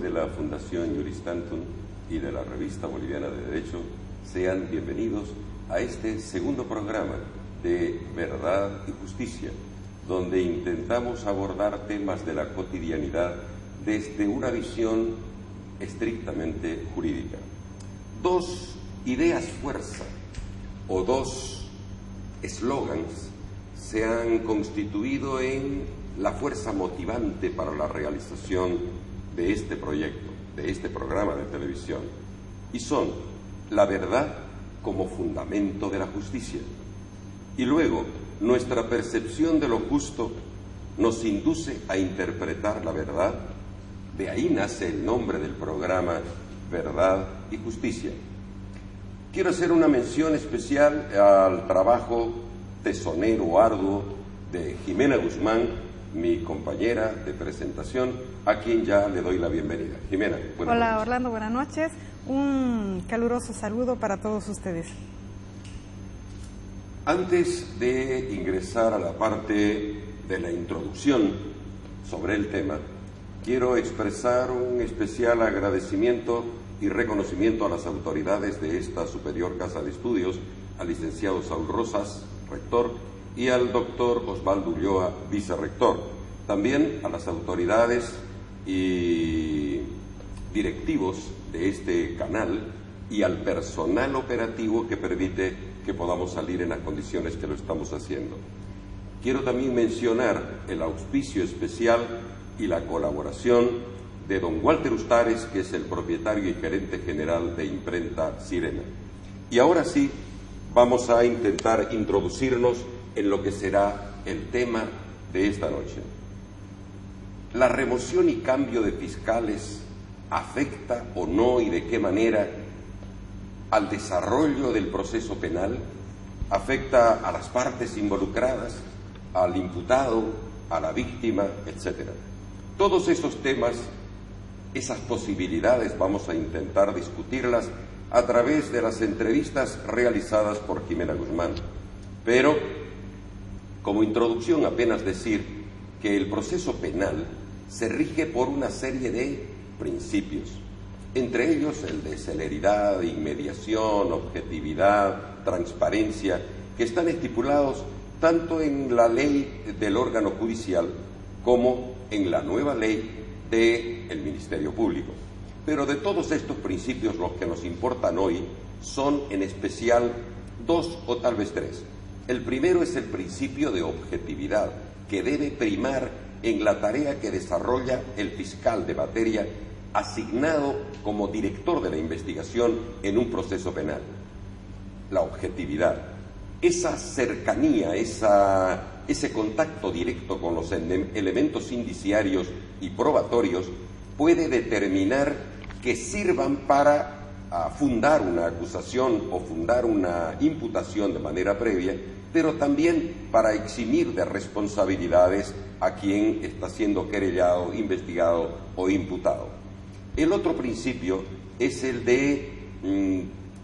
de la Fundación Juristantum y de la Revista Boliviana de Derecho, sean bienvenidos a este segundo programa de Verdad y Justicia, donde intentamos abordar temas de la cotidianidad desde una visión estrictamente jurídica. Dos ideas fuerza o dos eslogans se han constituido en la fuerza motivante para la realización de este proyecto, de este programa de televisión, y son la verdad como fundamento de la justicia. Y luego, nuestra percepción de lo justo nos induce a interpretar la verdad. De ahí nace el nombre del programa Verdad y Justicia. Quiero hacer una mención especial al trabajo tesonero arduo de Jimena Guzmán, mi compañera de presentación, a quien ya le doy la bienvenida. Jimena, buenas Hola Orlando, buenas noches. Un caluroso saludo para todos ustedes. Antes de ingresar a la parte de la introducción sobre el tema, quiero expresar un especial agradecimiento y reconocimiento a las autoridades de esta superior casa de estudios, al licenciado Saúl Rosas, rector, y al doctor Osvaldo Ulloa, vicerrector. También a las autoridades y directivos de este canal y al personal operativo que permite que podamos salir en las condiciones que lo estamos haciendo. Quiero también mencionar el auspicio especial y la colaboración de don Walter Ustares, que es el propietario y gerente general de Imprenta Sirena. Y ahora sí, vamos a intentar introducirnos en lo que será el tema de esta noche. ¿La remoción y cambio de fiscales afecta o no y de qué manera al desarrollo del proceso penal? ¿Afecta a las partes involucradas, al imputado, a la víctima, etcétera? Todos esos temas, esas posibilidades, vamos a intentar discutirlas a través de las entrevistas realizadas por Jimena Guzmán. Pero como introducción, apenas decir que el proceso penal se rige por una serie de principios, entre ellos el de celeridad, inmediación, objetividad, transparencia, que están estipulados tanto en la ley del órgano judicial como en la nueva ley del Ministerio Público. Pero de todos estos principios los que nos importan hoy son en especial dos o tal vez tres. El primero es el principio de objetividad, que debe primar en la tarea que desarrolla el fiscal de materia asignado como director de la investigación en un proceso penal. La objetividad, esa cercanía, ese contacto directo con los elementos indiciarios y probatorios puede determinar que sirvan para ah, fundar una acusación o fundar una imputación de manera previa pero también para eximir de responsabilidades a quien está siendo querellado, investigado o imputado. El otro principio es el de mm,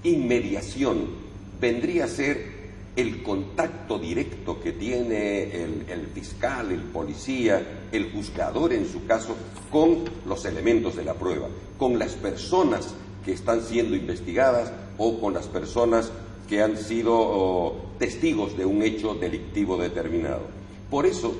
inmediación. Vendría a ser el contacto directo que tiene el, fiscal, el policía, el juzgador en su caso, con los elementos de la prueba, con las personas que están siendo investigadas o con las personas que han sido testigos de un hecho delictivo determinado. Por eso,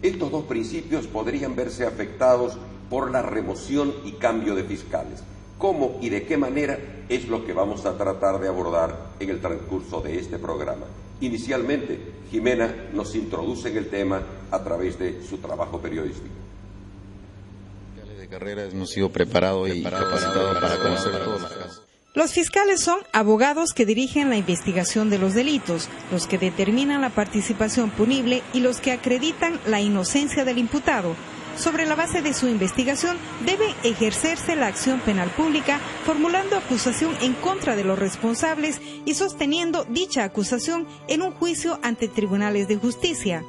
estos dos principios podrían verse afectados por la remoción y cambio de fiscales. ¿Cómo y de qué manera es lo que vamos a tratar de abordar en el transcurso de este programa? Inicialmente, Jimena nos introduce en el tema a través de su trabajo periodístico. De carrera hemos sido preparado y capacitado para conocer todos los casos. Los fiscales son abogados que dirigen la investigación de los delitos, los que determinan la participación punible y los que acreditan la inocencia del imputado. Sobre la base de su investigación debe ejercerse la acción penal pública, formulando acusación en contra de los responsables y sosteniendo dicha acusación en un juicio ante tribunales de justicia.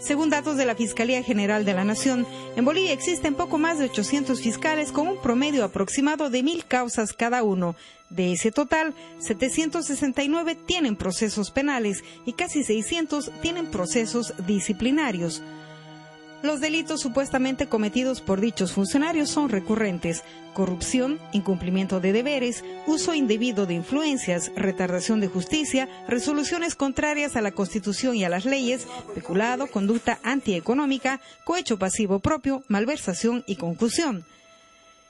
Según datos de la Fiscalía General de la Nación, en Bolivia existen poco más de 800 fiscales con un promedio aproximado de mil causas cada uno. De ese total, 769 tienen procesos penales y casi 600 tienen procesos disciplinarios. Los delitos supuestamente cometidos por dichos funcionarios son recurrentes. Corrupción, incumplimiento de deberes, uso indebido de influencias, retardación de justicia, resoluciones contrarias a la Constitución y a las leyes, peculado, conducta antieconómica, cohecho pasivo propio, malversación y concusión.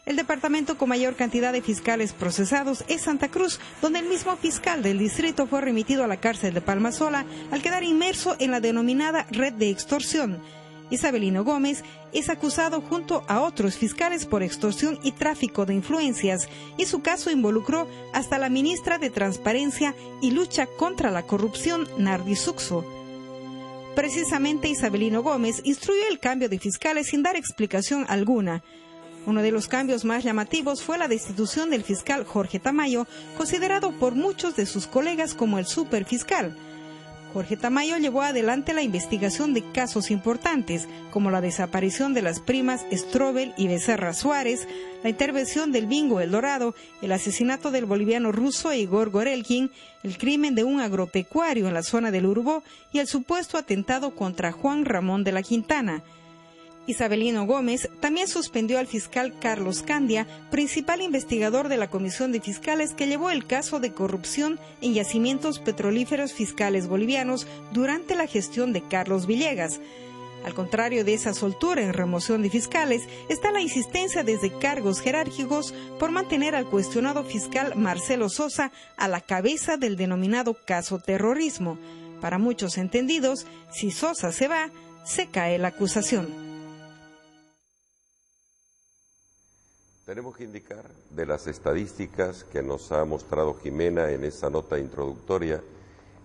El departamento con mayor cantidad de fiscales procesados es Santa Cruz, donde el mismo fiscal del distrito fue remitido a la cárcel de Palmasola al quedar inmerso en la denominada red de extorsión. Isabelino Gómez es acusado junto a otros fiscales por extorsión y tráfico de influencias y su caso involucró hasta la ministra de Transparencia y Lucha contra la Corrupción, Nardi Suxo. Precisamente Isabelino Gómez instruyó el cambio de fiscales sin dar explicación alguna. Uno de los cambios más llamativos fue la destitución del fiscal Jorge Tamayo, considerado por muchos de sus colegas como el superfiscal. Jorge Tamayo llevó adelante la investigación de casos importantes, como la desaparición de las primas Strobel y Becerra Suárez, la intervención del Bingo El Dorado, el asesinato del boliviano ruso Igor Gorelkin, el crimen de un agropecuario en la zona del Urbó y el supuesto atentado contra Juan Ramón de la Quintana. Isabelino Gómez también suspendió al fiscal Carlos Candia, principal investigador de la Comisión de Fiscales que llevó el caso de corrupción en yacimientos petrolíferos fiscales bolivianos durante la gestión de Carlos Villegas. Al contrario de esa soltura en remoción de fiscales, está la insistencia desde cargos jerárquicos por mantener al cuestionado fiscal Marcelo Sosa a la cabeza del denominado caso terrorismo. Para muchos entendidos, si Sosa se va, se cae la acusación. Tenemos que indicar de las estadísticas que nos ha mostrado Jimena en esa nota introductoria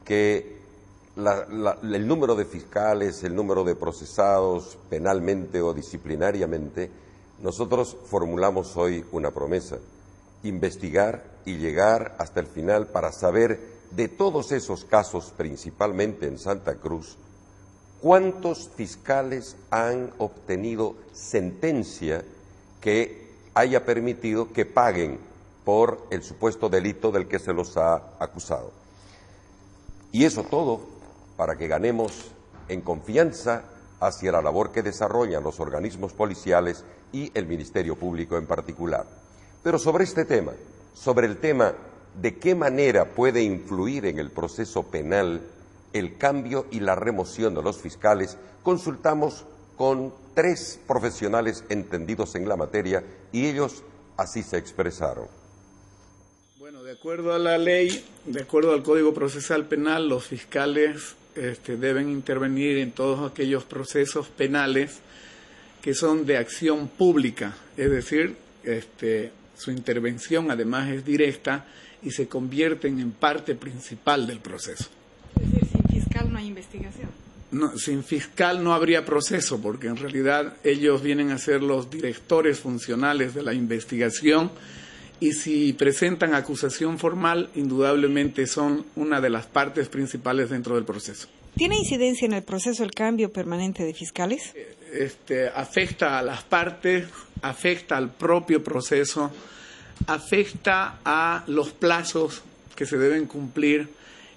que el número de fiscales, el número de procesados penalmente o disciplinariamente, nosotros formulamos hoy una promesa, investigar y llegar hasta el final para saber de todos esos casos, principalmente en Santa Cruz, cuántos fiscales han obtenido sentencia que haya permitido que paguen por el supuesto delito del que se los ha acusado. Y eso todo para que ganemos en confianza hacia la labor que desarrollan los organismos policiales y el Ministerio Público en particular. Pero sobre este tema, sobre el tema de qué manera puede influir en el proceso penal el cambio y la remoción de los fiscales, consultamos con tres profesionales entendidos en la materia y ellos así se expresaron. Bueno, de acuerdo a la ley, de acuerdo al Código Procesal Penal, los fiscales este, deben intervenir en todos aquellos procesos penales que son de acción pública, es decir, este, su intervención además es directa y se convierten en parte principal del proceso. Es decir, sin fiscal no hay investigación sin fiscal no habría proceso, porque en realidad ellos vienen a ser los directores funcionales de la investigación y si presentan acusación formal, indudablemente son una de las partes principales dentro del proceso. ¿Tiene incidencia en el proceso el cambio permanente de fiscales? Este, afecta a las partes, afecta al propio proceso, afecta a los plazos que se deben cumplir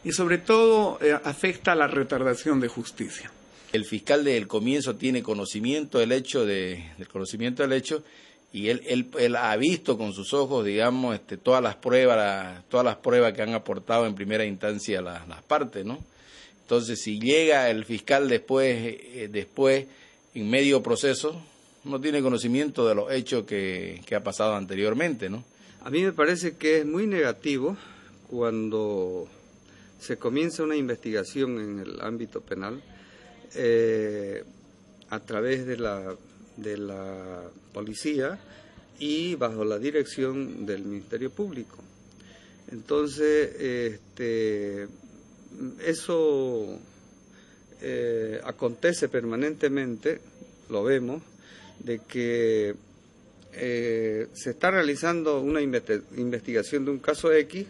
y sobre todo eh, afecta a la retardación de justicia. El fiscal desde el comienzo tiene conocimiento del hecho, de, del conocimiento del hecho y él, él, ha visto con sus ojos, digamos, este, todas las pruebas, todas las pruebas que han aportado en primera instancia las, las partes, ¿no? Entonces, si llega el fiscal después, eh, después, en medio proceso, no tiene conocimiento de los hechos que, que ha pasado anteriormente, ¿no? A mí me parece que es muy negativo cuando se comienza una investigación en el ámbito penal eh, a través de la, de la policía y bajo la dirección del Ministerio Público. Entonces, este, eso eh, acontece permanentemente, lo vemos, de que eh, se está realizando una investigación de un caso X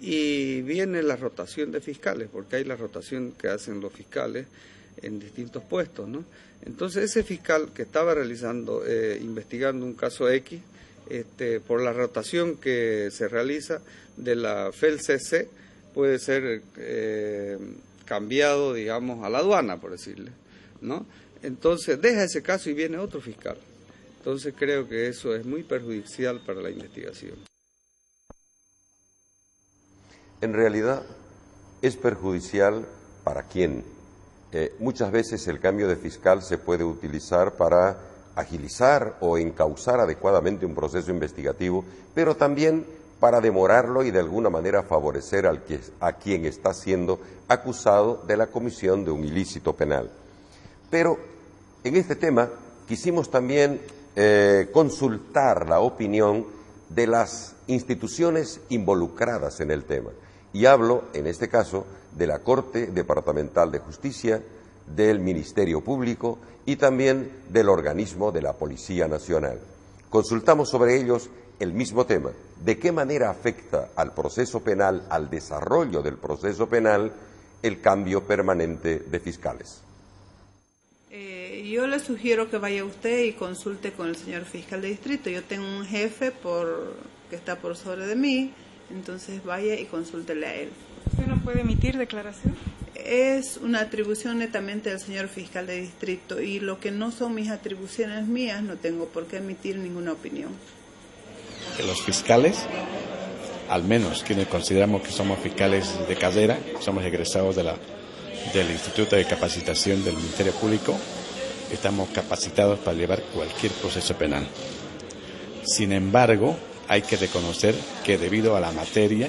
y viene la rotación de fiscales, porque hay la rotación que hacen los fiscales en distintos puestos, ¿no? Entonces ese fiscal que estaba realizando, eh, investigando un caso X, este, por la rotación que se realiza de la FELCC, puede ser eh, cambiado, digamos, a la aduana, por decirle, ¿no? entonces deja ese caso y viene otro fiscal. Entonces creo que eso es muy perjudicial para la investigación. En realidad es perjudicial para quién. Eh, muchas veces el cambio de fiscal se puede utilizar para agilizar o encauzar adecuadamente un proceso investigativo, pero también para demorarlo y de alguna manera favorecer a quien está siendo acusado de la comisión de un ilícito penal. Pero en este tema quisimos también eh, consultar la opinión de las instituciones involucradas en el tema. Y hablo, en este caso, de la Corte Departamental de Justicia, del Ministerio Público y también del organismo de la Policía Nacional. Consultamos sobre ellos el mismo tema, de qué manera afecta al proceso penal, al desarrollo del proceso penal, el cambio permanente de fiscales. Eh, yo le sugiero que vaya usted y consulte con el señor fiscal de distrito. Yo tengo un jefe por, que está por sobre de mí, entonces vaya y consúltele a él. ¿Usted no puede emitir declaración? Es una atribución netamente del señor fiscal de distrito y lo que no son mis atribuciones mías no tengo por qué emitir ninguna opinión. Los fiscales, al menos quienes consideramos que somos fiscales de carrera, somos egresados de la, del Instituto de Capacitación del Ministerio Público, estamos capacitados para llevar cualquier proceso penal. Sin embargo, hay que reconocer que debido a la materia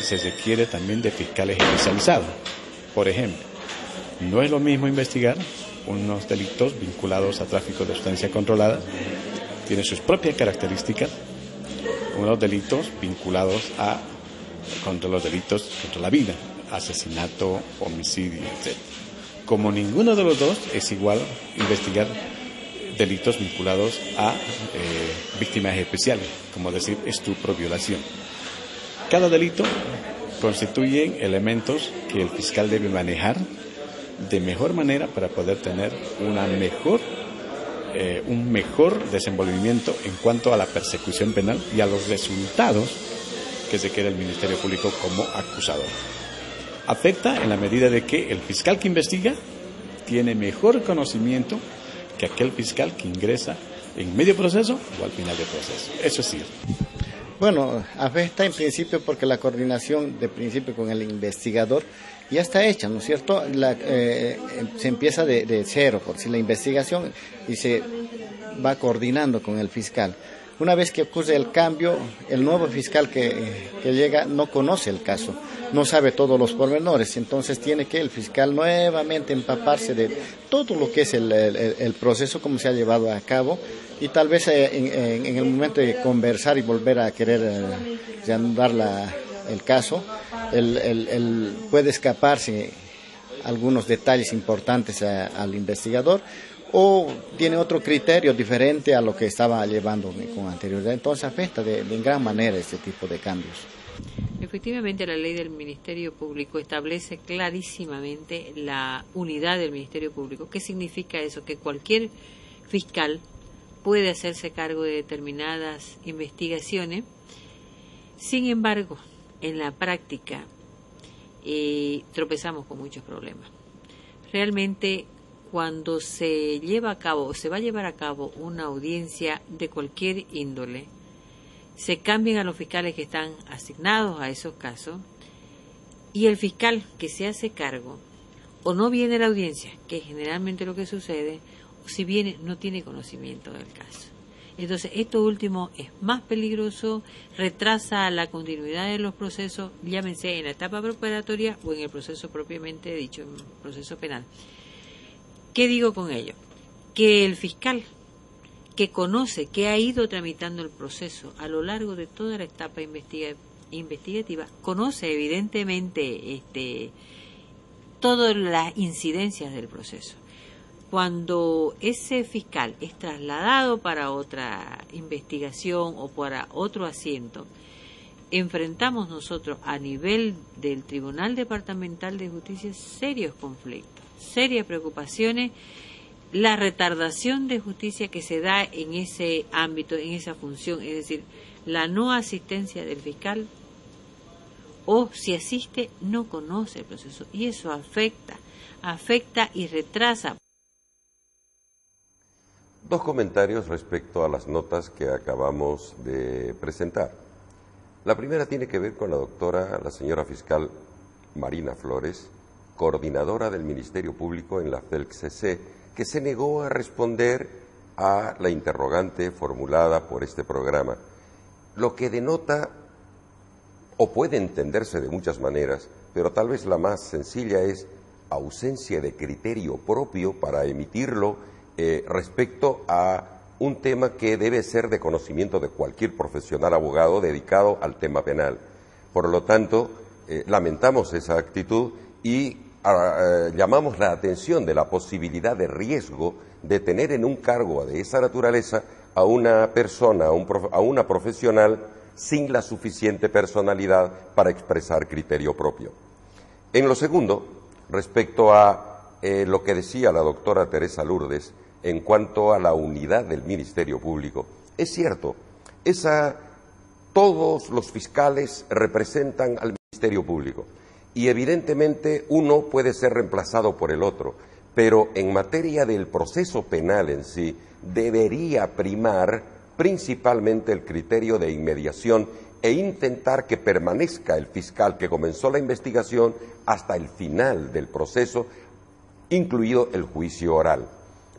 se requiere también de fiscales especializados. Por ejemplo, no es lo mismo investigar unos delitos vinculados a tráfico de sustancia controlada, tiene sus propias características, unos delitos vinculados a contra los delitos contra la vida, asesinato, homicidio, etc. Como ninguno de los dos es igual investigar delitos vinculados a eh, víctimas especiales, como decir estupro, violación. Cada delito constituye elementos que el fiscal debe manejar de mejor manera para poder tener una mejor, eh, un mejor desenvolvimiento en cuanto a la persecución penal y a los resultados que se queda el Ministerio Público como acusador. Afecta en la medida de que el fiscal que investiga tiene mejor conocimiento que aquel fiscal que ingresa en medio proceso o al final del proceso. Eso es cierto. Bueno, afecta en principio porque la coordinación de principio con el investigador ya está hecha, ¿no es cierto? Eh, se empieza de, cero, por si la investigación y se va coordinando con el fiscal. Una vez que ocurre el cambio, el nuevo fiscal que, llega no conoce el caso no sabe todos los pormenores, entonces tiene que el fiscal nuevamente empaparse de todo lo que es el, proceso, como se ha llevado a cabo, y tal vez eh, en, el momento de conversar y volver a querer eh, el caso, él, puede escaparse algunos detalles importantes al investigador o tiene otro criterio diferente a lo que estaba llevando con anterioridad. Entonces afecta de, gran manera este tipo de cambios. Efectivamente, la ley del Ministerio Público establece clarísimamente la unidad del Ministerio Público. ¿Qué significa eso? Que cualquier fiscal puede hacerse cargo de determinadas investigaciones. Sin embargo, en la práctica eh, tropezamos con muchos problemas. Realmente, cuando se lleva a cabo o se va a llevar a cabo una audiencia de cualquier índole, se cambian a los fiscales que están asignados a esos casos y el fiscal que se hace cargo o no viene a la audiencia, que es generalmente lo que sucede, o si viene no tiene conocimiento del caso. Entonces, esto último es más peligroso, retrasa la continuidad de los procesos, llámense en la etapa preparatoria o en el proceso propiamente dicho, en el proceso penal. ¿Qué digo con ello? Que el fiscal que conoce, que ha ido tramitando el proceso a lo largo de toda la etapa investigativa, conoce evidentemente este, todas las incidencias del proceso. Cuando ese fiscal es trasladado para otra investigación o para otro asiento, enfrentamos nosotros a nivel del Tribunal Departamental de Justicia serios conflictos, serias preocupaciones la retardación de justicia que se da en ese ámbito, en esa función, es decir, la no asistencia del fiscal o si asiste no conoce el proceso y eso afecta, afecta y retrasa Dos comentarios respecto a las notas que acabamos de presentar. La primera tiene que ver con la doctora, la señora fiscal Marina Flores, coordinadora del Ministerio Público en la CELCCC, que se negó a responder a la interrogante formulada por este programa, lo que denota o puede entenderse de muchas maneras, pero tal vez la más sencilla es ausencia de criterio propio para emitirlo eh, respecto a un tema que debe ser de conocimiento de cualquier profesional abogado dedicado al tema penal. Por lo tanto, eh, lamentamos esa actitud y llamamos la atención de la posibilidad de riesgo de tener en un cargo de esa naturaleza a una persona, a una profesional sin la suficiente personalidad para expresar criterio propio. En lo segundo, respecto a eh, lo que decía la doctora Teresa Lourdes en cuanto a la unidad del Ministerio Público, es cierto, esa, todos los fiscales representan al Ministerio Público y evidentemente uno puede ser reemplazado por el otro, pero en materia del proceso penal en sí debería primar principalmente el criterio de inmediación e intentar que permanezca el fiscal que comenzó la investigación hasta el final del proceso, incluido el juicio oral.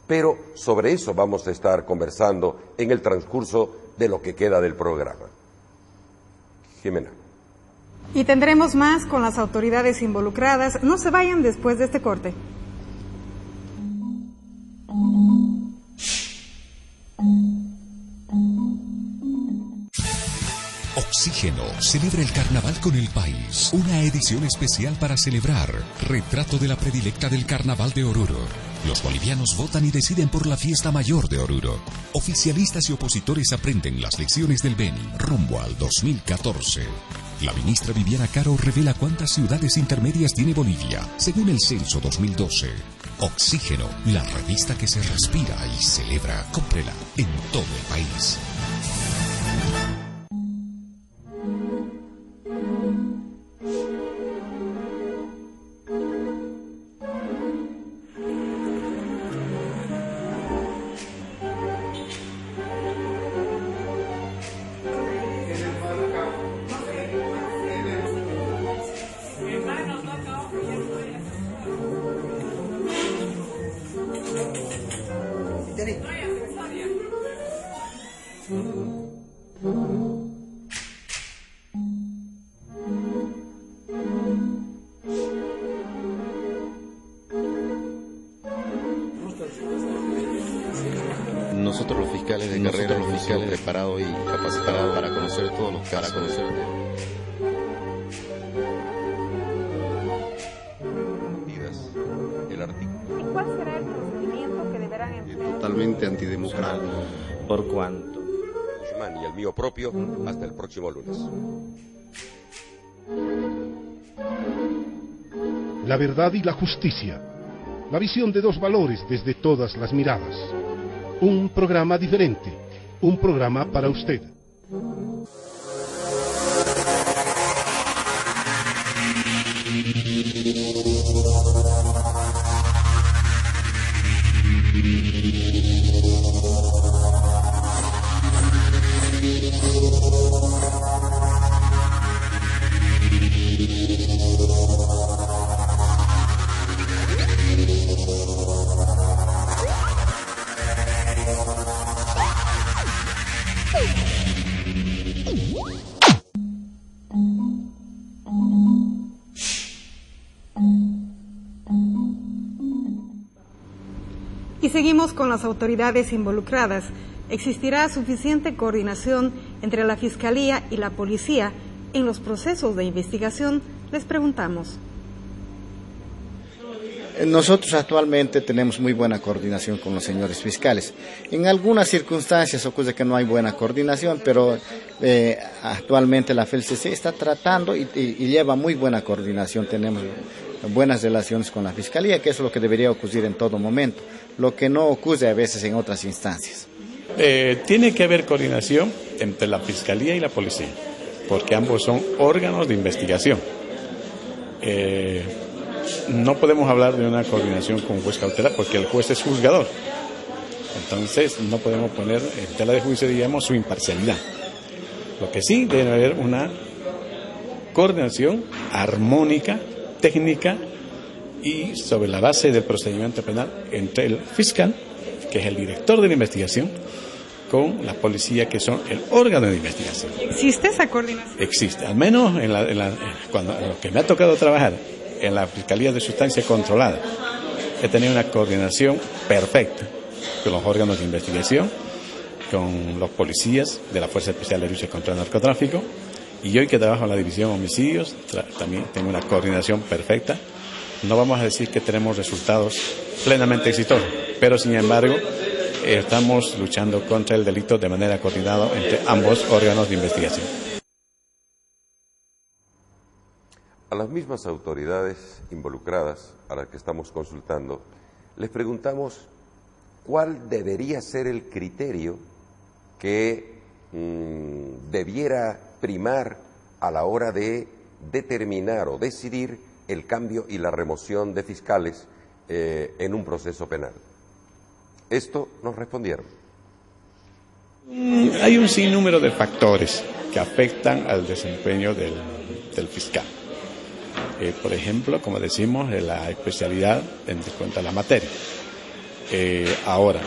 Pero sobre eso vamos a estar conversando en el transcurso de lo que queda del programa. Jimena. Y tendremos más con las autoridades involucradas. No se vayan después de este corte. Oxígeno celebra el carnaval con el país. Una edición especial para celebrar. Retrato de la predilecta del carnaval de Oruro. Los bolivianos votan y deciden por la fiesta mayor de Oruro. Oficialistas y opositores aprenden las lecciones del Beni rumbo al 2014. La ministra Viviana Caro revela cuántas ciudades intermedias tiene Bolivia, según el censo 2012. Oxígeno, la revista que se respira y celebra. Cómprela en todo el país. Nosotros los fiscales de carrera, los fiscales preparados y capacitados para conocer todos los casos. Para conocer el artículo. ¿Y cuál será el procedimiento que deberán emplear? Totalmente antidemocrático. ¿Por cuánto? y el mío propio hasta el próximo lunes. La verdad y la justicia. La visión de dos valores desde todas las miradas. Un programa diferente. Un programa para usted. Seguimos con las autoridades involucradas. ¿Existirá suficiente coordinación entre la Fiscalía y la Policía en los procesos de investigación? Les preguntamos. Nosotros actualmente tenemos muy buena coordinación con los señores fiscales. En algunas circunstancias ocurre que no hay buena coordinación, pero eh, actualmente la FELCC está tratando y, lleva muy buena coordinación. Tenemos buenas relaciones con la Fiscalía, que eso es lo que debería ocurrir en todo momento, lo que no ocurre a veces en otras instancias. Eh, tiene que haber coordinación entre la Fiscalía y la Policía, porque ambos son órganos de investigación. Eh, no podemos hablar de una coordinación con juez cautelar porque el juez es juzgador. Entonces no podemos poner en tela de juicio, digamos, su imparcialidad. Lo que sí debe haber una coordinación armónica, técnica y sobre la base del procedimiento penal entre el fiscal, que es el director de la investigación, con la policía, que son el órgano de investigación. ¿Existe esa coordinación? Existe, al menos en, la, cuando lo que me ha tocado trabajar en la Fiscalía de Sustancia Controlada, he tenido una coordinación perfecta con los órganos de investigación, con los policías de la Fuerza Especial de Lucha contra el Narcotráfico, y hoy que trabajo en la División Homicidios, también tengo una coordinación perfecta. No vamos a decir que tenemos resultados plenamente exitosos, pero sin embargo estamos luchando contra el delito de manera coordinada entre ambos órganos de investigación. A las mismas autoridades involucradas a las que estamos consultando, les preguntamos cuál debería ser el criterio que mm, debiera primar a la hora de determinar o decidir el cambio y la remoción de fiscales eh, en un proceso penal. Esto nos respondieron. Hay un sinnúmero de factores que afectan al desempeño del, fiscal. Eh, por ejemplo, como decimos, la especialidad en cuenta la materia. Eh, ahora,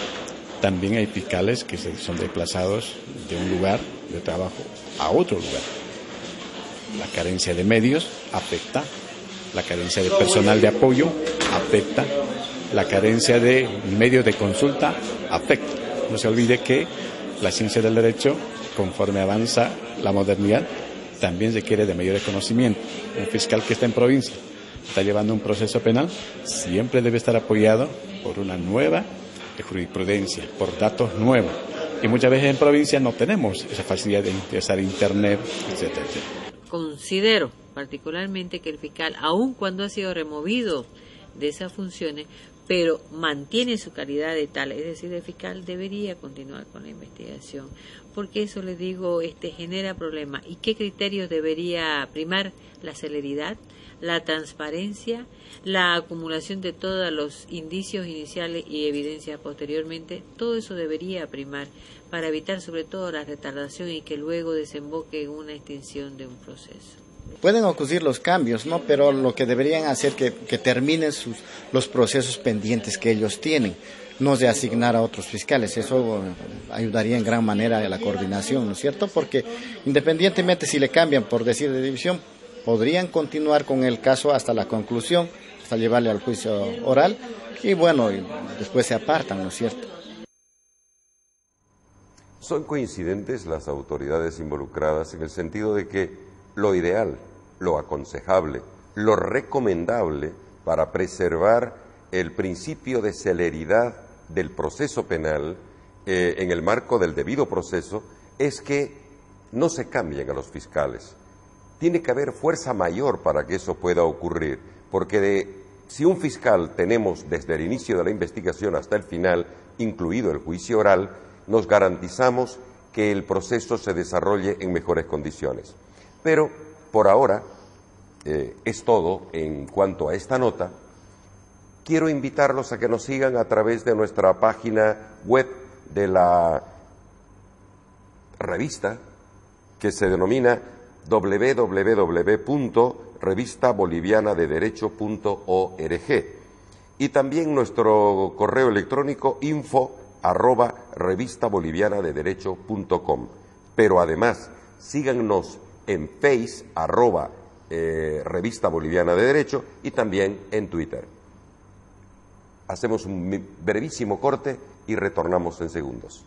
también hay fiscales que son desplazados de un lugar de trabajo a otro lugar. La carencia de medios afecta, la carencia de personal de apoyo afecta, la carencia de medios de consulta afecta. No se olvide que la ciencia del derecho, conforme avanza la modernidad, también requiere de mayores conocimientos. Un fiscal que está en provincia, está llevando un proceso penal, siempre debe estar apoyado por una nueva jurisprudencia, por datos nuevos. Y muchas veces en provincia no tenemos esa facilidad de ingresar Internet, etcétera, Considero particularmente que el fiscal, aun cuando ha sido removido de esas funciones, pero mantiene su calidad de tal, es decir, el fiscal debería continuar con la investigación, porque eso le digo, este genera problemas. ¿Y qué criterios debería primar? La celeridad, la transparencia, la acumulación de todos los indicios iniciales y evidencias posteriormente, todo eso debería primar para evitar sobre todo la retardación y que luego desemboque en una extinción de un proceso. Pueden ocurrir los cambios, ¿no? Pero lo que deberían hacer que, que terminen los procesos pendientes que ellos tienen, no de asignar a otros fiscales. Eso ayudaría en gran manera a la coordinación, ¿no es cierto? Porque independientemente si le cambian por decir de división, podrían continuar con el caso hasta la conclusión, hasta llevarle al juicio oral y bueno, después se apartan, ¿no es cierto? Son coincidentes las autoridades involucradas en el sentido de que lo ideal, lo aconsejable, lo recomendable para preservar el principio de celeridad del proceso penal eh, en el marco del debido proceso es que no se cambien a los fiscales, tiene que haber fuerza mayor para que eso pueda ocurrir, porque si un fiscal tenemos desde el inicio de la investigación hasta el final, incluido el juicio oral, nos garantizamos que el proceso se desarrolle en mejores condiciones. Pero por ahora eh, es todo en cuanto a esta nota. Quiero invitarlos a que nos sigan a través de nuestra página web de la revista que se denomina www.revistabolivianadederecho.org y también nuestro correo electrónico info arroba revistabolivianadederecho.com. Pero además, síganos en face arroba eh, Revista Boliviana de Derecho y también en Twitter. Hacemos un brevísimo corte y retornamos en segundos.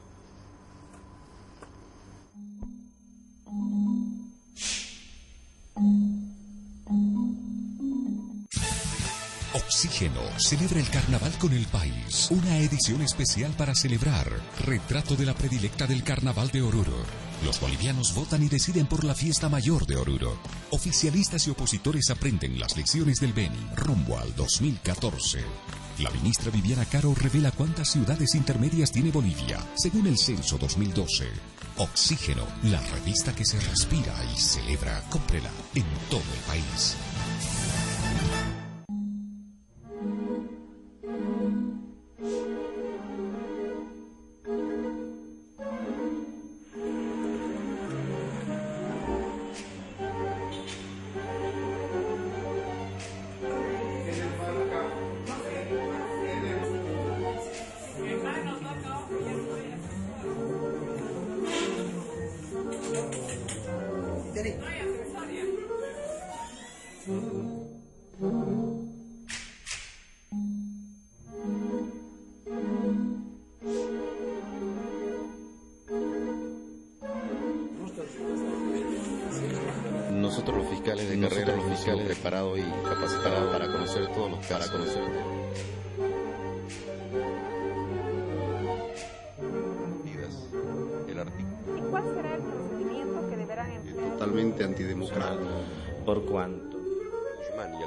Oxígeno celebra el carnaval con el país. Una edición especial para celebrar. Retrato de la predilecta del carnaval de Oruro. Los bolivianos votan y deciden por la fiesta mayor de Oruro. Oficialistas y opositores aprenden las lecciones del Beni rumbo al 2014. La ministra Viviana Caro revela cuántas ciudades intermedias tiene Bolivia, según el censo 2012. Oxígeno, la revista que se respira y celebra. Cómprela en todo el país.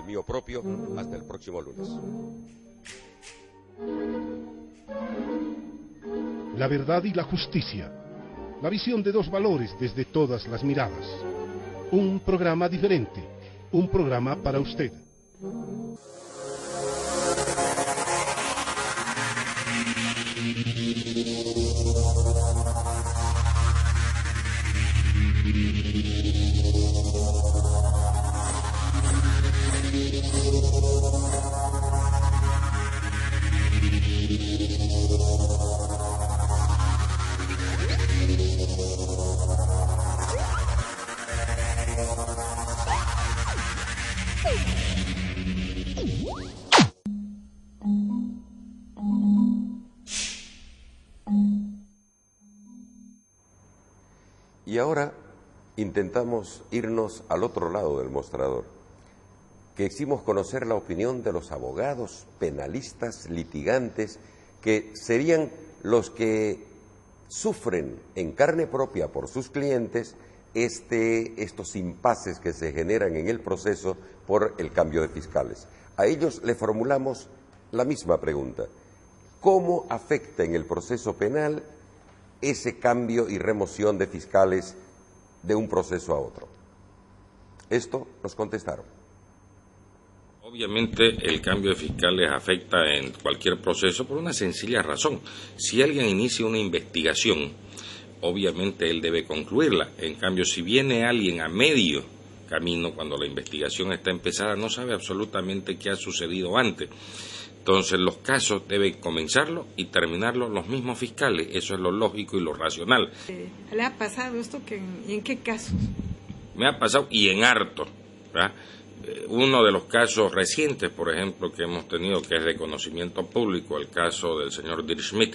Mío propio hasta el próximo lunes. La verdad y la justicia. La visión de dos valores desde todas las miradas. Un programa diferente. Un programa para usted. Y ahora intentamos irnos al otro lado del mostrador. Quisimos conocer la opinión de los abogados, penalistas, litigantes, que serían los que sufren en carne propia por sus clientes este, estos impases que se generan en el proceso por el cambio de fiscales. A ellos le formulamos la misma pregunta. ¿Cómo afecta en el proceso penal ese cambio y remoción de fiscales de un proceso a otro? Esto nos contestaron. Obviamente el cambio de fiscales afecta en cualquier proceso por una sencilla razón. Si alguien inicia una investigación, obviamente él debe concluirla. En cambio, si viene alguien a medio camino cuando la investigación está empezada, no sabe absolutamente qué ha sucedido antes. Entonces los casos deben comenzarlo y terminarlo los mismos fiscales. Eso es lo lógico y lo racional. ¿Le ha pasado esto que, y en qué casos? Me ha pasado y en harto. ¿verdad? Eh, Uno de los casos recientes, por ejemplo, que hemos tenido, que es de conocimiento público, el caso del señor Dirk Schmidt,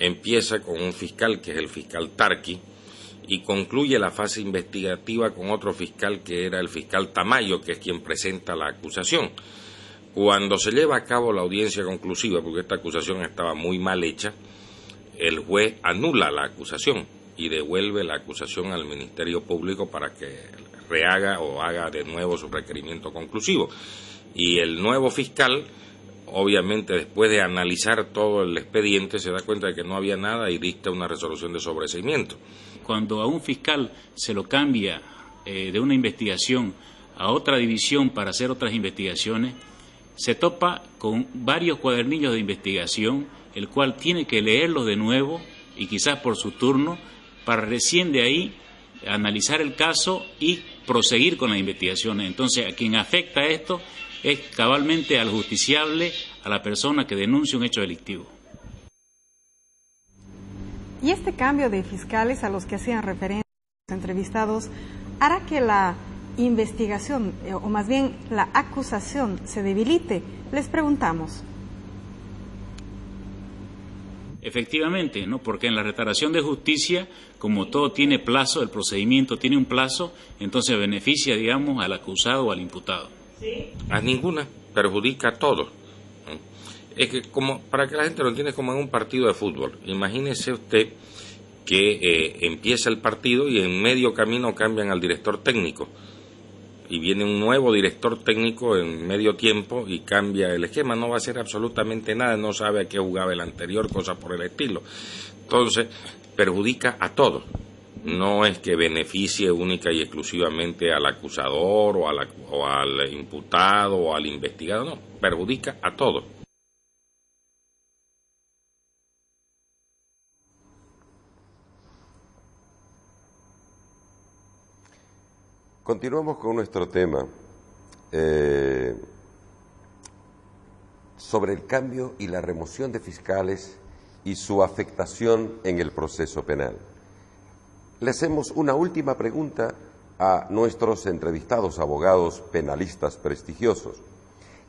empieza con un fiscal que es el fiscal Tarqui y concluye la fase investigativa con otro fiscal que era el fiscal Tamayo, que es quien presenta la acusación. Cuando se lleva a cabo la audiencia conclusiva, porque esta acusación estaba muy mal hecha, el juez anula la acusación y devuelve la acusación al Ministerio Público para que rehaga o haga de nuevo su requerimiento conclusivo. Y el nuevo fiscal, obviamente después de analizar todo el expediente, se da cuenta de que no había nada y dicta una resolución de sobreseimiento. Cuando a un fiscal se lo cambia eh, de una investigación a otra división para hacer otras investigaciones, se topa con varios cuadernillos de investigación, el cual tiene que leerlos de nuevo y quizás por su turno, para recién de ahí analizar el caso y proseguir con las investigaciones. Entonces, a quien afecta esto es cabalmente al justiciable, a la persona que denuncia un hecho delictivo. Y este cambio de fiscales a los que hacían referencia los entrevistados hará que la investigación, eh, o más bien la acusación, se debilite. Les preguntamos. Efectivamente, ¿no? Porque en la restauración de justicia, como todo tiene plazo, el procedimiento tiene un plazo, entonces beneficia, digamos, al acusado o al imputado. A ninguna, perjudica a todos. Es que, como, para que la gente lo entienda, es como en un partido de fútbol. Imagínese usted que eh, empieza el partido y en medio camino cambian al director técnico. Y viene un nuevo director técnico en medio tiempo y cambia el esquema. No va a hacer absolutamente nada, no sabe a qué jugaba el anterior, cosas por el estilo. Entonces, perjudica a todos. No es que beneficie única y exclusivamente al acusador o, a la- o al imputado o al investigado, no, perjudica a todos. Continuamos con nuestro tema eh, sobre el cambio y la remoción de fiscales y su afectación en el proceso penal. Le hacemos una última pregunta a nuestros entrevistados abogados penalistas prestigiosos.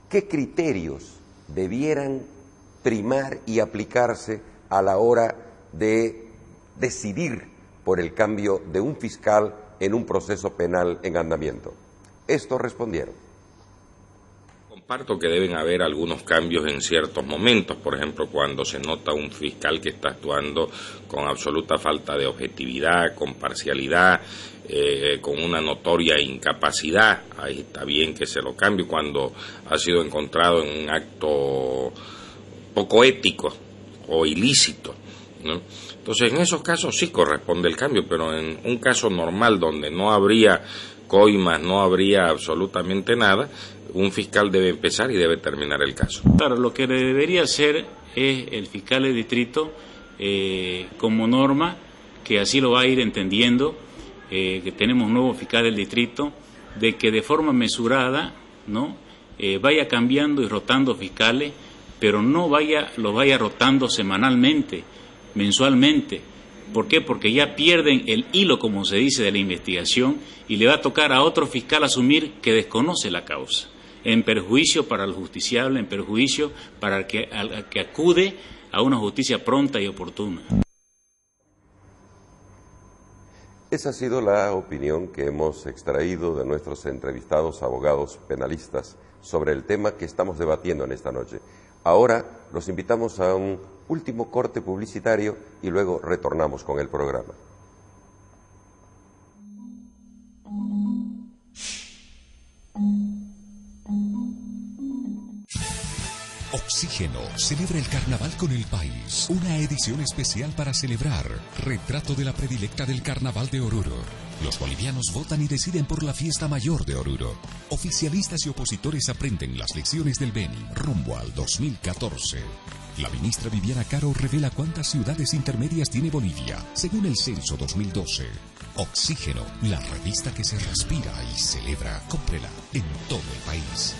¿Qué criterios debieran primar y aplicarse a la hora de decidir por el cambio de un fiscal en un proceso penal en andamiento? Esto respondieron. Comparto que deben haber algunos cambios en ciertos momentos, por ejemplo, cuando se nota un fiscal que está actuando con absoluta falta de objetividad, con parcialidad, eh, con una notoria incapacidad, ahí está bien que se lo cambie cuando ha sido encontrado en un acto poco ético o ilícito. Entonces, en esos casos sí corresponde el cambio, pero en un caso normal donde no habría coimas, no habría absolutamente nada, un fiscal debe empezar y debe terminar el caso. Claro, lo que debería hacer es el fiscal de distrito eh, como norma, que así lo va a ir entendiendo, eh, que tenemos un nuevo fiscal del distrito, de que de forma mesurada, ¿no? Eh, vaya cambiando y rotando fiscales, pero no vaya, lo vaya rotando semanalmente, mensualmente. ¿Por qué? Porque ya pierden el hilo, como se dice, de la investigación y le va a tocar a otro fiscal asumir que desconoce la causa, en perjuicio para el justiciable, en perjuicio para el que, acude a una justicia pronta y oportuna. Esa ha sido la opinión que hemos extraído de nuestros entrevistados abogados penalistas sobre el tema que estamos debatiendo en esta noche. Ahora los invitamos a un último corte publicitario y luego retornamos con el programa. Oxígeno celebra el carnaval con el país. Una edición especial para celebrar. Retrato de la predilecta del carnaval de Oruro. Los bolivianos votan y deciden por la fiesta mayor de Oruro. Oficialistas y opositores aprenden las lecciones del Beni rumbo al 2014. La ministra Viviana Caro revela cuántas ciudades intermedias tiene Bolivia, según el censo 2012. Oxígeno, la revista que se respira y celebra. Cómprela en todo el país.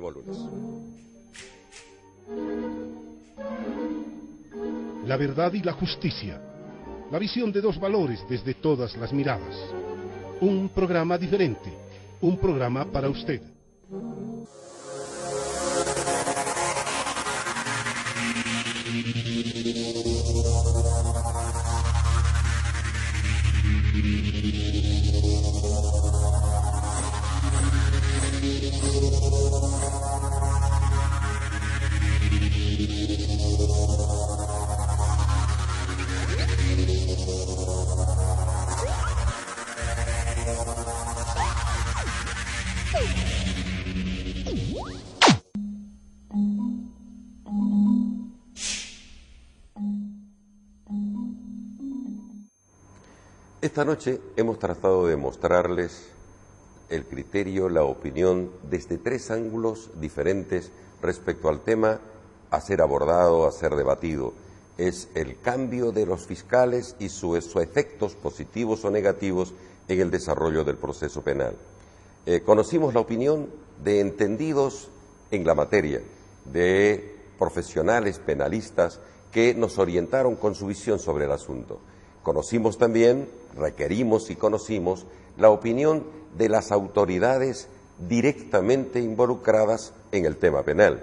Próximo. La verdad y la justicia. La visión de dos valores desde todas las miradas. Un programa diferente. Un programa para usted. Esta noche hemos tratado de mostrarles el criterio, la opinión desde tres ángulos diferentes respecto al tema a ser abordado, a ser debatido. Es el cambio de los fiscales y sus efectos positivos o negativos en el desarrollo del proceso penal. Eh, conocimos la opinión de entendidos en la materia, de profesionales penalistas que nos orientaron con su visión sobre el asunto. Conocimos también, requerimos y conocimos la opinión de las autoridades directamente involucradas en el tema penal.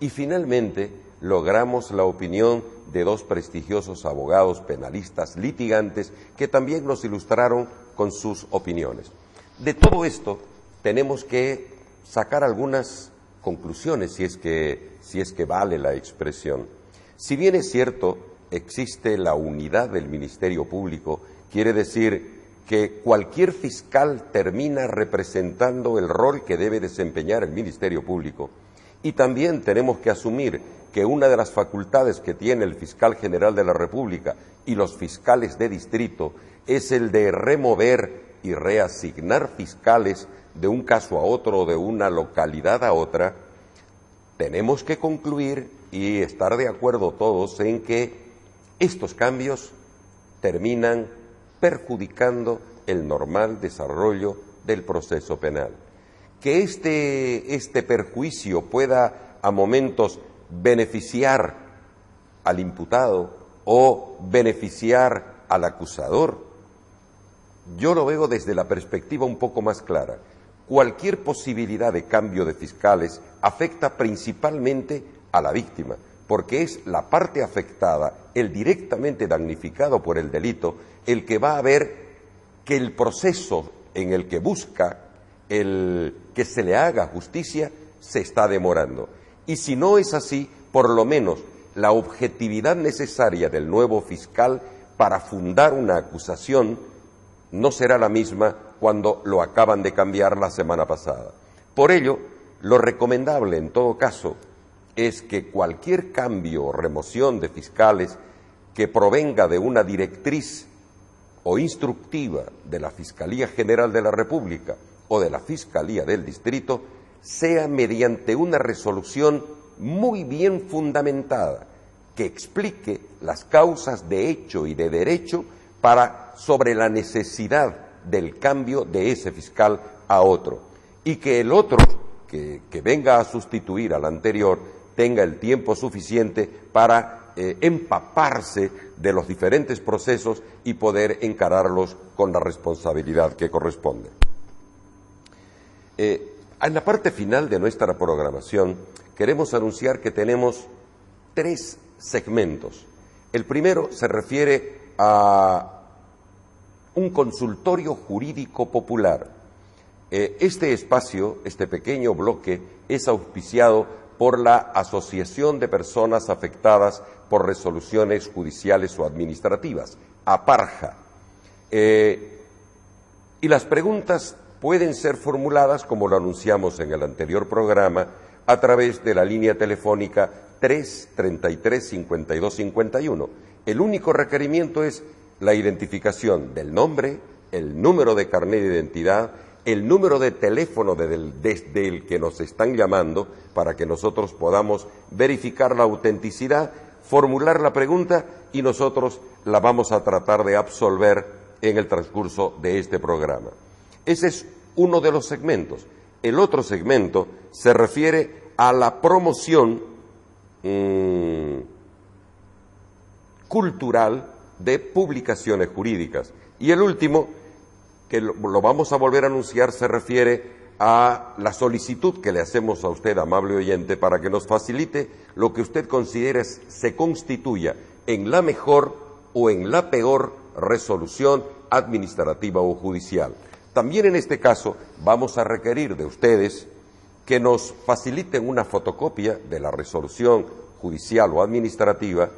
Y finalmente logramos la opinión de dos prestigiosos abogados penalistas litigantes que también nos ilustraron con sus opiniones. De todo esto tenemos que sacar algunas conclusiones, si es que, si es que vale la expresión. Si bien es cierto, existe la unidad del Ministerio Público, quiere decir que cualquier fiscal termina representando el rol que debe desempeñar el Ministerio Público. Y también tenemos que asumir que una de las facultades que tiene el fiscal general de la República y los fiscales de distrito es el de remover y reasignar fiscales de un caso a otro, de una localidad a otra, tenemos que concluir y estar de acuerdo todos en que estos cambios terminan perjudicando el normal desarrollo del proceso penal. Que este, este perjuicio pueda a momentos beneficiar al imputado o beneficiar al acusador, yo lo veo desde la perspectiva un poco más clara. Cualquier posibilidad de cambio de fiscales afecta principalmente a la víctima, porque es la parte afectada, el directamente damnificado por el delito, el que va a ver que el proceso en el que busca el que se le haga justicia se está demorando. Y si no es así, por lo menos la objetividad necesaria del nuevo fiscal para fundar una acusación no será la misma cuando lo acaban de cambiar la semana pasada. Por ello, lo recomendable en todo caso es que cualquier cambio o remoción de fiscales que provenga de una directriz o instructiva de la Fiscalía General de la República o de la Fiscalía del Distrito sea mediante una resolución muy bien fundamentada que explique las causas de hecho y de derecho para sobre la necesidad del cambio de ese fiscal a otro. Y que el otro que, venga a sustituir al anterior tenga el tiempo suficiente para eh, empaparse de los diferentes procesos y poder encararlos con la responsabilidad que corresponde. Eh, en la parte final de nuestra programación queremos anunciar que tenemos tres segmentos. El primero se refiere a un consultorio jurídico popular. Eh, este espacio, este pequeño bloque, es auspiciado por la Asociación de Personas Afectadas por Resoluciones Judiciales o Administrativas, APARJA. Eh, y las preguntas pueden ser formuladas, como lo anunciamos en el anterior programa, a través de la línea telefónica 333 5251. El único requerimiento es la identificación del nombre, el número de carnet de identidad, el número de teléfono desde el que nos están llamando para que nosotros podamos verificar la autenticidad, formular la pregunta y nosotros la vamos a tratar de absolver en el transcurso de este programa. Ese es uno de los segmentos. El otro segmento se refiere a la promoción mm, cultural de publicaciones jurídicas. Y el último, que lo, vamos a volver a anunciar, se refiere a la solicitud que le hacemos a usted, amable oyente, para que nos facilite lo que usted considere se constituya en la mejor o en la peor resolución administrativa o judicial. También en este caso vamos a requerir de ustedes que nos faciliten una fotocopia de la resolución judicial o administrativa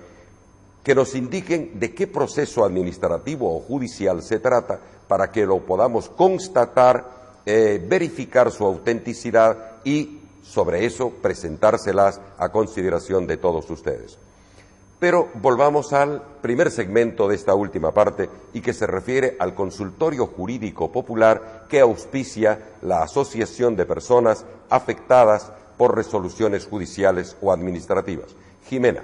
que nos indiquen de qué proceso administrativo o judicial se trata para que lo podamos constatar, eh, verificar su autenticidad y sobre eso presentárselas a consideración de todos ustedes. Pero volvamos al primer segmento de esta última parte y que se refiere al consultorio jurídico popular que auspicia la Asociación de Personas Afectadas por Resoluciones Judiciales o Administrativas. Jimena.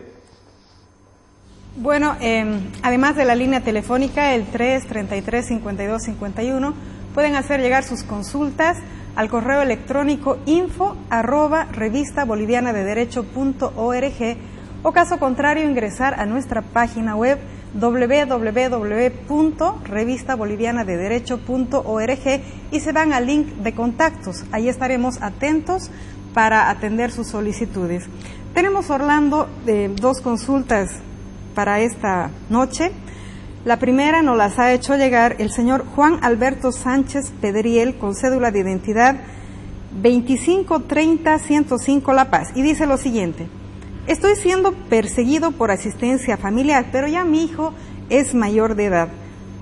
Bueno, em, además de la línea telefónica, el 333-5251, pueden hacer llegar sus consultas al correo electrónico info arroba revista boliviana de derecho punto org, o caso contrario ingresar a nuestra página web www.revistabolivianadederecho.org y se van al link de contactos. Ahí estaremos atentos para atender sus solicitudes. Tenemos, Orlando, eh, dos consultas para esta noche. La primera nos las ha hecho llegar el señor Juan Alberto Sánchez Pedriel con cédula de identidad 2530-105 La Paz y dice lo siguiente. Estoy siendo perseguido por asistencia familiar, pero ya mi hijo es mayor de edad.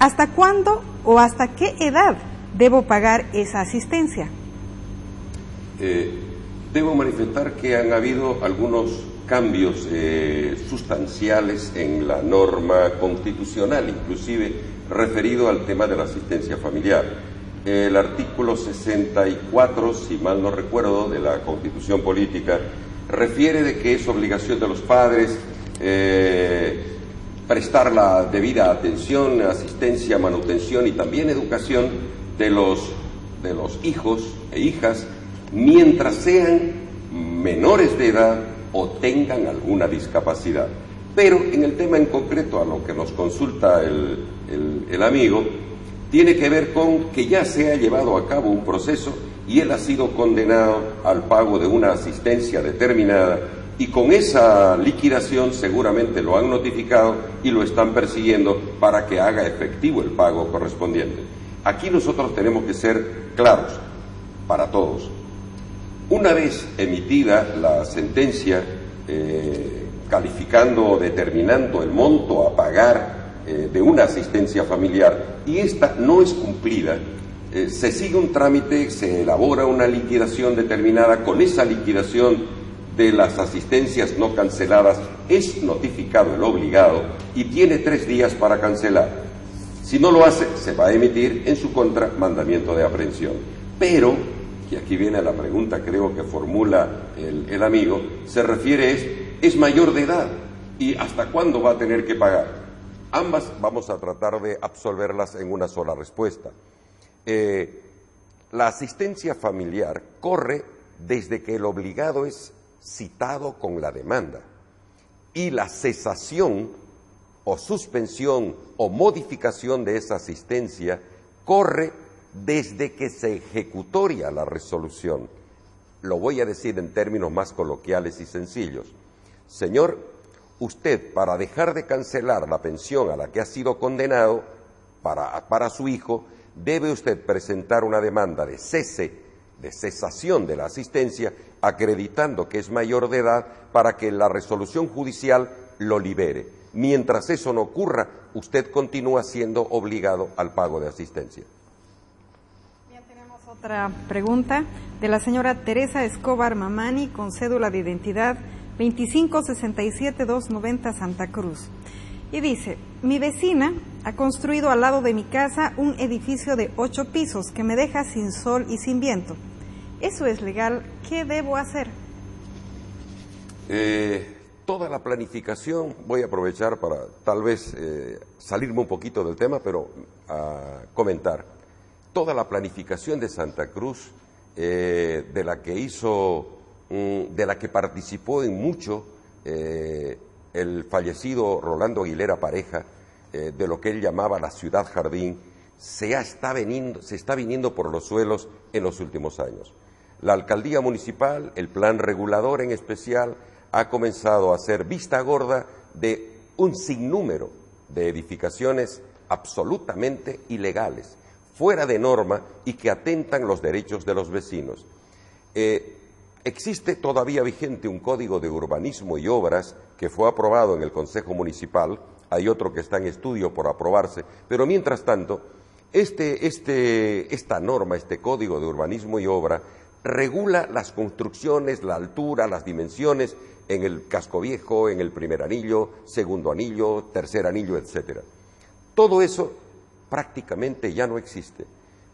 ¿Hasta cuándo o hasta qué edad debo pagar esa asistencia? Eh, debo manifestar que han habido algunos cambios eh, sustanciales en la norma constitucional, inclusive referido al tema de la asistencia familiar. El artículo 64, si mal no recuerdo, de la Constitución Política refiere de que es obligación de los padres eh, prestar la debida atención, asistencia, manutención y también educación de los, de los hijos e hijas mientras sean menores de edad o tengan alguna discapacidad. Pero en el tema en concreto a lo que nos consulta el, el, amigo, tiene que ver con que ya se ha llevado a cabo un proceso y él ha sido condenado al pago de una asistencia determinada y con esa liquidación seguramente lo han notificado y lo están persiguiendo para que haga efectivo el pago correspondiente. Aquí nosotros tenemos que ser claros para todos. Una vez emitida la sentencia eh, calificando o determinando el monto a pagar eh, de una asistencia familiar y esta no es cumplida, eh, se sigue un trámite, se elabora una liquidación determinada, con esa liquidación de las asistencias no canceladas es notificado el obligado y tiene tres días para cancelar. Si no lo hace, se va a emitir en su contra mandamiento de aprehensión. Pero y aquí viene la pregunta creo que formula el, amigo, se refiere es, es mayor de edad y hasta cuándo va a tener que pagar. Ambas vamos a tratar de absolverlas en una sola respuesta. Eh, la asistencia familiar corre desde que el obligado es citado con la demanda y la cesación o suspensión o modificación de esa asistencia corre desde que se ejecutoria la resolución. Lo voy a decir en términos más coloquiales y sencillos. Señor, usted para dejar de cancelar la pensión a la que ha sido condenado para, para su hijo, debe usted presentar una demanda de cese, de cesación de la asistencia, acreditando que es mayor de edad para que la resolución judicial lo libere. Mientras eso no ocurra, usted continúa siendo obligado al pago de asistencia. Otra pregunta de la señora Teresa Escobar Mamani con cédula de identidad 2567290 Santa Cruz. Y dice, mi vecina ha construido al lado de mi casa un edificio de ocho pisos que me deja sin sol y sin viento. ¿Eso es legal? ¿Qué debo hacer? Eh, toda la planificación, voy a aprovechar para tal vez eh, salirme un poquito del tema, pero a comentar toda la planificación de Santa Cruz, eh, de la que hizo, mm, de la que participó en mucho eh, el fallecido Rolando Aguilera Pareja, eh, de lo que él llamaba la ciudad jardín, se está, se está viniendo por los suelos en los últimos años. La alcaldía municipal, el plan regulador en especial, ha comenzado a hacer vista gorda de un sinnúmero de edificaciones absolutamente ilegales fuera de norma y que atentan los derechos de los vecinos. Eh, existe todavía vigente un código de urbanismo y obras que fue aprobado en el Consejo Municipal, hay otro que está en estudio por aprobarse, pero mientras tanto, este, este, esta norma, este código de urbanismo y obra, regula las construcciones, la altura, las dimensiones en el casco viejo, en el primer anillo, segundo anillo, tercer anillo, etcétera. Todo eso prácticamente ya no existe.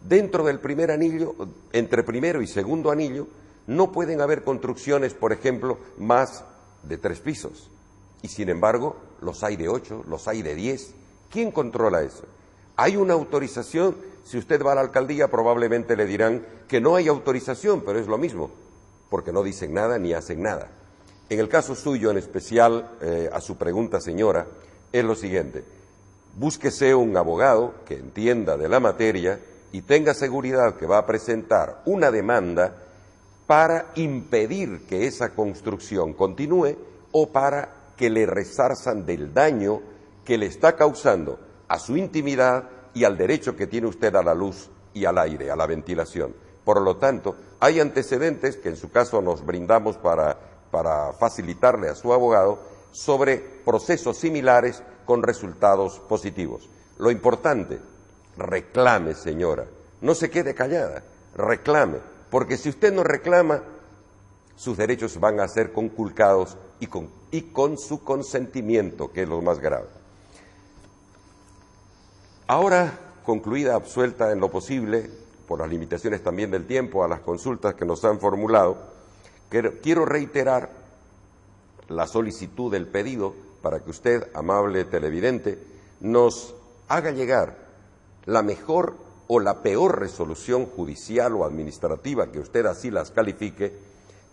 Dentro del primer anillo, entre primero y segundo anillo, no pueden haber construcciones, por ejemplo, más de tres pisos. Y sin embargo, los hay de ocho, los hay de diez. ¿Quién controla eso? Hay una autorización. Si usted va a la alcaldía, probablemente le dirán que no hay autorización, pero es lo mismo, porque no dicen nada ni hacen nada. En el caso suyo, en especial, eh, a su pregunta, señora, es lo siguiente búsquese un abogado que entienda de la materia y tenga seguridad que va a presentar una demanda para impedir que esa construcción continúe o para que le resarzan del daño que le está causando a su intimidad y al derecho que tiene usted a la luz y al aire, a la ventilación. Por lo tanto, hay antecedentes que en su caso nos brindamos para, para facilitarle a su abogado sobre procesos similares con resultados positivos. Lo importante, reclame, señora, no se quede callada, reclame, porque si usted no reclama, sus derechos van a ser conculcados y con, y con su consentimiento, que es lo más grave. Ahora, concluida, absuelta en lo posible, por las limitaciones también del tiempo, a las consultas que nos han formulado, quiero reiterar la solicitud del pedido para que usted, amable televidente, nos haga llegar la mejor o la peor resolución judicial o administrativa que usted así las califique,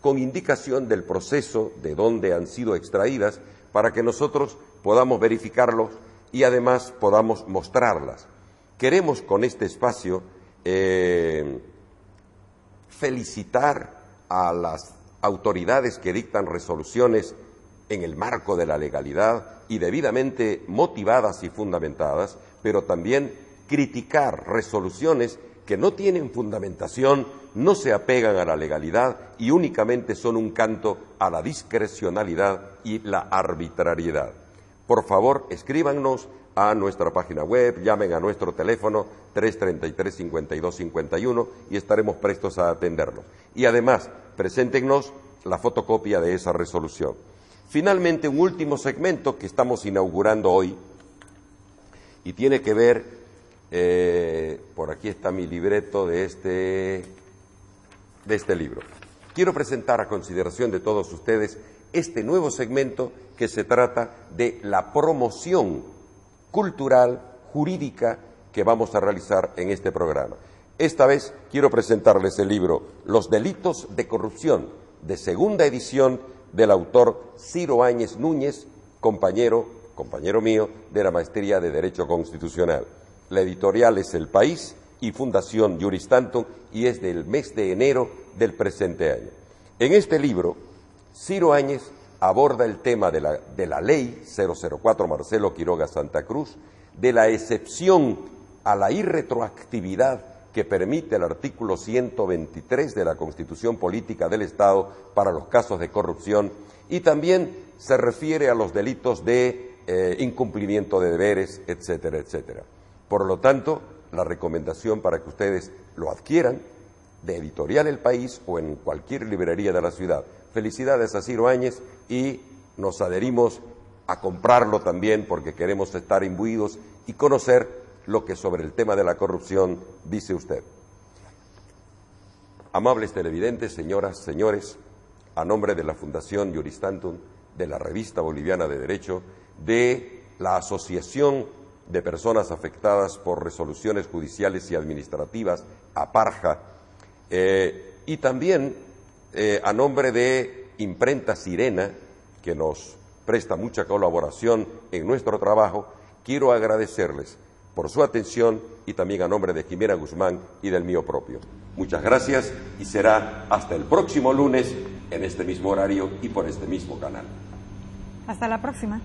con indicación del proceso de dónde han sido extraídas, para que nosotros podamos verificarlos y además podamos mostrarlas. Queremos con este espacio eh, felicitar a las autoridades que dictan resoluciones en el marco de la legalidad y debidamente motivadas y fundamentadas, pero también criticar resoluciones que no tienen fundamentación, no se apegan a la legalidad y únicamente son un canto a la discrecionalidad y la arbitrariedad. Por favor, escríbanos a nuestra página web, llamen a nuestro teléfono 333-5251 y estaremos prestos a atenderlos. Y además, preséntenos la fotocopia de esa resolución. Finalmente, un último segmento que estamos inaugurando hoy y tiene que ver, eh, por aquí está mi libreto de este, de este libro. Quiero presentar a consideración de todos ustedes este nuevo segmento que se trata de la promoción cultural, jurídica que vamos a realizar en este programa. Esta vez quiero presentarles el libro Los delitos de corrupción, de segunda edición del autor Ciro Áñez Núñez, compañero, compañero mío de la Maestría de Derecho Constitucional. La editorial es El País y Fundación Juris Tantum y es del mes de enero del presente año. En este libro, Ciro Áñez aborda el tema de la, de la ley 004 Marcelo Quiroga Santa Cruz, de la excepción a la irretroactividad que permite el artículo 123 de la Constitución Política del Estado para los casos de corrupción y también se refiere a los delitos de eh, incumplimiento de deberes, etcétera, etcétera. Por lo tanto, la recomendación para que ustedes lo adquieran de Editorial El País o en cualquier librería de la ciudad. Felicidades a Ciro Áñez y nos adherimos a comprarlo también porque queremos estar imbuidos y conocer lo que sobre el tema de la corrupción dice usted. Amables televidentes, señoras, señores, a nombre de la Fundación Juristantum, de la Revista Boliviana de Derecho, de la Asociación de Personas Afectadas por Resoluciones Judiciales y Administrativas, APARJA, eh, y también eh, a nombre de Imprenta Sirena, que nos presta mucha colaboración en nuestro trabajo, quiero agradecerles por su atención y también a nombre de Jimena Guzmán y del mío propio. Muchas gracias y será hasta el próximo lunes en este mismo horario y por este mismo canal. Hasta la próxima.